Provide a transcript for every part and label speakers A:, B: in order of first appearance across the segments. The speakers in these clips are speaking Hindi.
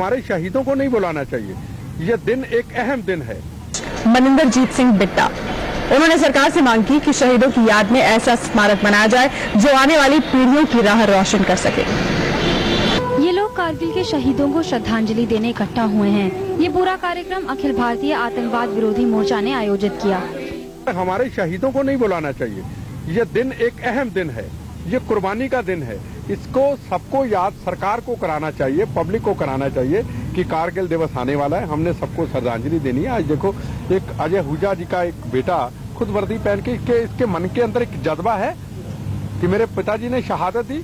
A: हमारे शहीदों को नहीं बुलाना चाहिए। ये दिन एक अहम दिन है।
B: मनिंदर जीत सिंह बिट्टा। उन्होंने सरकार से मांग की कि शहीदों की याद में ऐसा स्मारक बनाया जाए जो आने वाली पीढ़ियों की राह रोशन कर सके।
C: ये लोग कारगिल के शहीदों को श्रद्धांजलि देने इकट्ठा हुए हैं। ये पूरा कार्यक्रम अखिल भारतीय आतंकवाद विरोधी मोर्चा ने आयोजित किया।
A: हमारे शहीदों को नहीं बुलाना चाहिए। ये दिन एक अहम दिन है। ये कुर्बानी का दिन है। इसको सबको याद, सरकार को कराना चाहिए, पब्लिक को कराना चाहिए कि कारगिल दिवस आने वाला है। हमने सबको श्रद्धांजलि देनी है। आज देखो, एक अजय हुजा जी का एक बेटा खुद वर्दी पहन के, इसके इसके मन के अंदर एक जज्बा है कि मेरे पिताजी ने शहादत दी।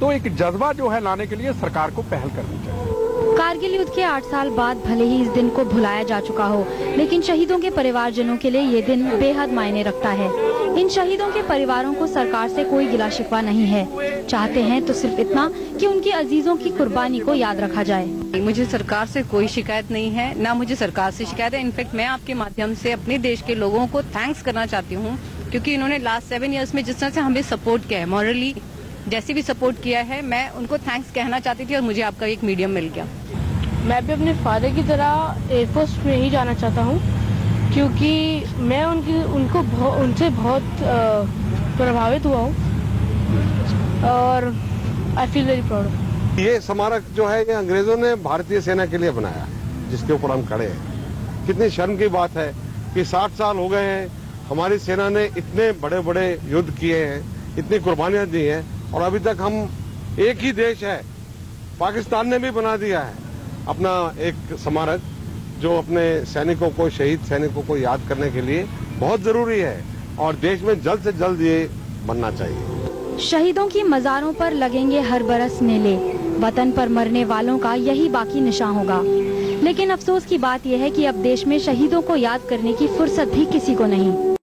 A: तो एक जज्बा जो है लाने के लिए सरकार को पहल करनी चाहिए।
C: कारगिल युद्ध के आठ साल बाद भले ही इस दिन को भुलाया जा चुका हो, लेकिन शहीदों के परिवारजनों के लिए ये दिन बेहद मायने रखता है। इन शहीदों के परिवारों को सरकार से कोई गिला शिकवा नहीं है। चाहते हैं तो सिर्फ़ इतना कि उनके अजीजों की कुर्बानी को याद रखा जाए।
D: मुझे सरकार से कोई शिकायत नहीं है ना मुझे सरकार से शिकायत है। इनफेक्ट मैं आपके माध्यम से अपने देश के लोगों को थैंक्स करना चाहती हूँ क्योंकि इन्होंने लास्ट सेवन ईयर्स में जिस तरह से हमें सपोर्ट किया है मॉरली जैसे भी सपोर्ट किया है मैं उनको थैंक्स कहना चाहती थी और मुझे आपका एक मीडियम मिल गया।
E: मैं भी अपने फादर की तरह एयरफोर्स में ही जाना चाहता हूँ। क्योंकि मैं उनकी, उनको उनसे बहुत प्रभावित हुआ हूँ। और आई फील वेरी प्राउड
F: ये स्मारक जो है, ये अंग्रेज़ों ने भारतीय सेना के लिए बनाया, जिसके ऊपर हम खड़े हैं। कितनी शर्म की बात है कि 60 साल हो गए हैं, हमारी सेना ने इतने बड़े बड़े युद्ध किए हैं, इतनी कुर्बानियाँ दी हैं, और अभी तक हम एक ही देश है, पाकिस्तान ने भी बना दिया है अपना एक स्मारक जो अपने सैनिकों को, शहीद सैनिकों को याद करने के लिए बहुत ज़रूरी है और देश में जल्द से जल्द ये बनना चाहिए।
C: शहीदों की मज़ारों पर लगेंगे हर बरस मेले। वतन पर मरने वालों का यही बाकी निशान होगा। लेकिन अफसोस की बात यह है कि अब देश में शहीदों को याद करने की फुर्सत भी किसी को नहीं।